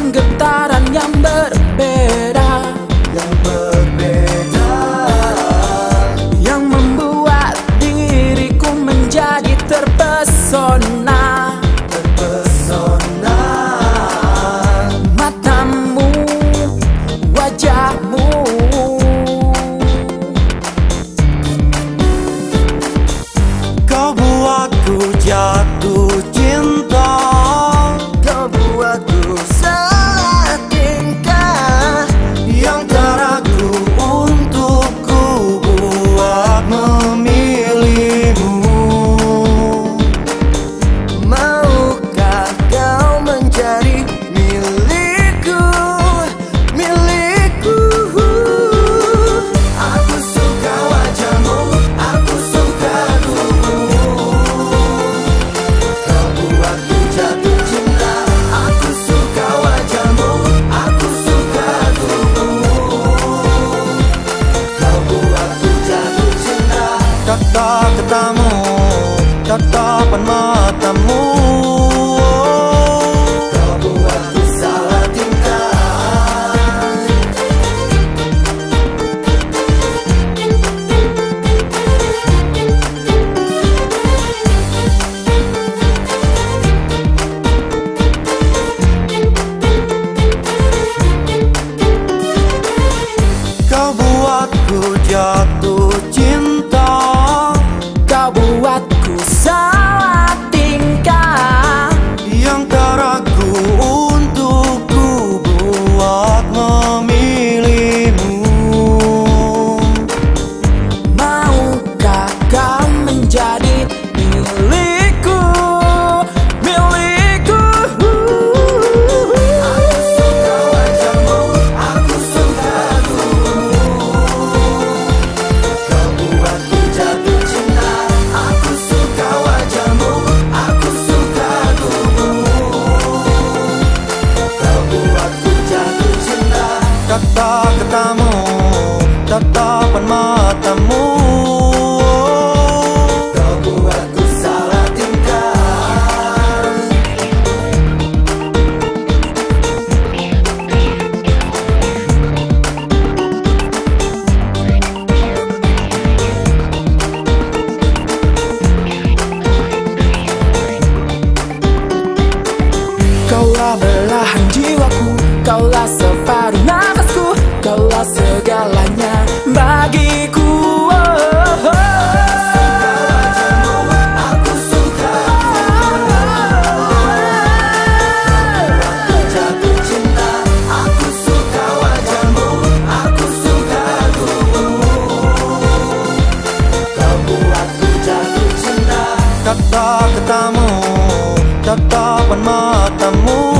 dengan getaran yang berbeda. Yang berbeda. Yang membuat diriku menjadi terpesona. តតតតមកតតប៉ុណ្ណោះ ketemu Tatapan matamu.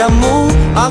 amor, a